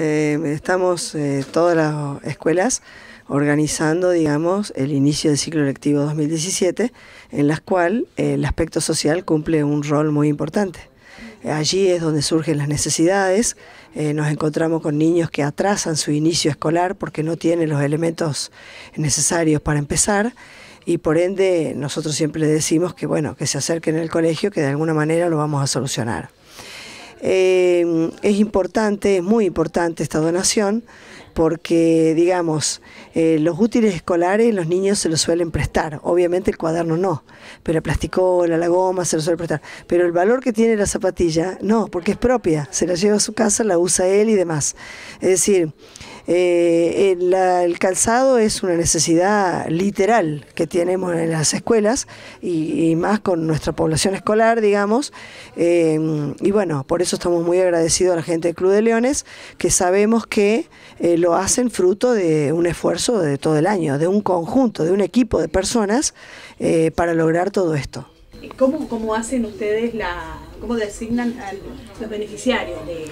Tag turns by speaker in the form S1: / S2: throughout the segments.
S1: Eh, estamos eh, todas las escuelas organizando, digamos, el inicio del ciclo lectivo 2017, en la cual eh, el aspecto social cumple un rol muy importante. Allí es donde surgen las necesidades, nos encontramos con niños que atrasan su inicio escolar porque no tienen los elementos necesarios para empezar y por ende nosotros siempre decimos que bueno, que se acerquen al colegio, que de alguna manera lo vamos a solucionar. Eh, es importante, es muy importante esta donación porque, digamos, eh, los útiles escolares los niños se los suelen prestar, obviamente el cuaderno no, pero el plasticola, la goma se lo suele prestar, pero el valor que tiene la zapatilla, no, porque es propia, se la lleva a su casa, la usa él y demás. Es decir, eh, el, calzado es una necesidad literal que tenemos en las escuelas y, más con nuestra población escolar, digamos. Eh, y bueno, por eso estamos muy agradecidos a la gente del Club de Leones, que sabemos que eh, lo hacen fruto de un esfuerzo de todo el año, de un conjunto, de un equipo de personas para lograr todo esto.
S2: ¿Cómo, cómo hacen ustedes la, cómo designan a los beneficiarios de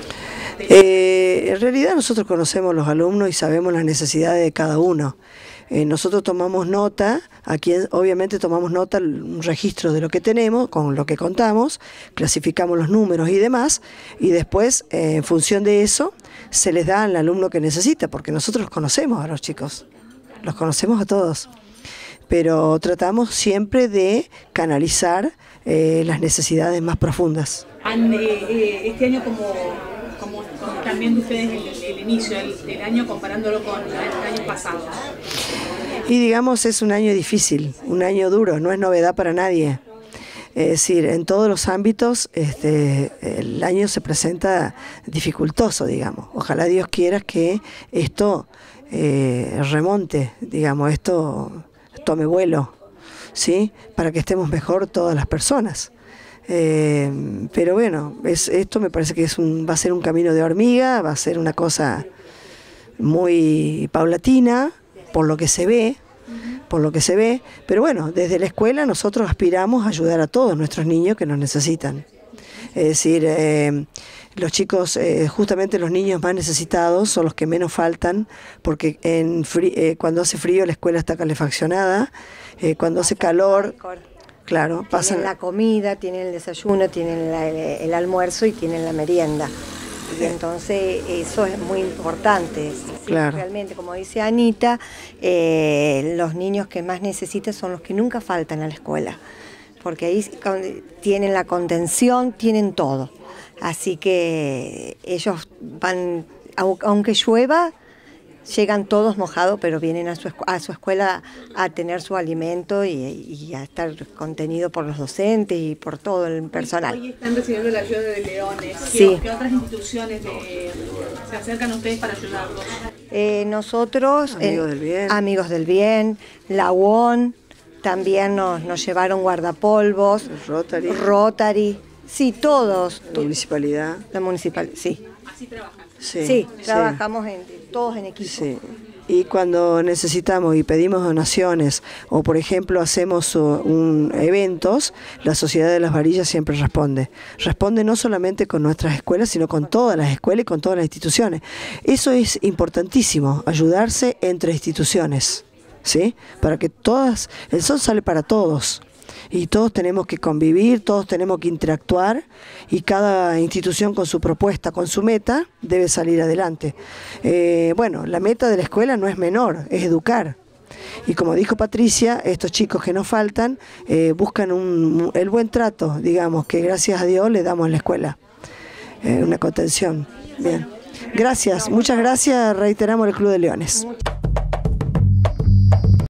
S1: eh, en realidad nosotros conocemos los alumnos y sabemos las necesidades de cada uno. Eh, nosotros tomamos nota, aquí obviamente tomamos nota, un registro de lo que tenemos, con lo que contamos, clasificamos los números y demás, y después, eh, en función de eso, se les da al alumno que necesita, porque nosotros conocemos a los chicos, los conocemos a todos, pero tratamos siempre de canalizar las necesidades más profundas.
S2: este año como también ustedes el, inicio del, año comparándolo con el año pasado?
S1: Y digamos, es un año difícil, un año duro, no es novedad para nadie. Es decir, en todos los ámbitos este, el año se presenta dificultoso, digamos. Ojalá Dios quiera que esto eh, remonte, digamos, esto tome vuelo, ¿sí? Para que estemos mejor todas las personas. Eh, pero bueno, es, esto me parece que es un, va a ser un camino de hormiga, va a ser una cosa muy paulatina, por lo que se ve, por lo que se ve, pero bueno, desde la escuela nosotros aspiramos a ayudar a todos nuestros niños que nos necesitan. Es decir, eh, los chicos, eh, justamente los niños más necesitados son los que menos faltan, porque en cuando hace frío la escuela está calefaccionada, cuando hace calor Claro,
S3: pasan la comida, tienen el desayuno, tienen el, almuerzo y tienen la merienda. Y entonces eso es muy importante.
S1: Claro.
S3: Realmente, como dice Anita, eh, los niños que más necesitan son los que nunca faltan a la escuela, porque ahí tienen la contención, tienen todo. Así que ellos van, aunque llueva, llegan todos mojados, pero vienen a su, a su escuela a tener su alimento y, a estar contenido por los docentes y por todo el personal.
S2: Hoy están recibiendo la ayuda de Leones. ¿Qué, otras instituciones se acercan a ustedes para ayudarlos?
S3: Eh, nosotros,
S1: Amigos del Bien,
S3: Amigos del Bien la UON, también nos, nos llevaron guardapolvos,
S1: Rotary.
S3: Rotary, sí, todos.
S1: La municipalidad.
S3: La municipal, sí.
S2: Así trabajan.
S3: Sí, trabajamos en, todos en equipo.
S1: Sí. Y cuando necesitamos y pedimos donaciones o por ejemplo hacemos un, eventos, la Sociedad de las Varillas siempre responde. Responde no solamente con nuestras escuelas, sino con todas las escuelas y con todas las instituciones. Eso es importantísimo, ayudarse entre instituciones, ¿sí? Para que todas, el sol sale para todos y todos tenemos que convivir, todos tenemos que interactuar y cada institución con su propuesta, con su meta, debe salir adelante. Eh, bueno, la meta de la escuela no es menor, es educar. Y como dijo Patricia, estos chicos que nos faltan eh, buscan el buen trato, digamos, que gracias a Dios le damos en la escuela. Eh, una contención. Bien. Gracias, muchas gracias, reiteramos el Club de Leones.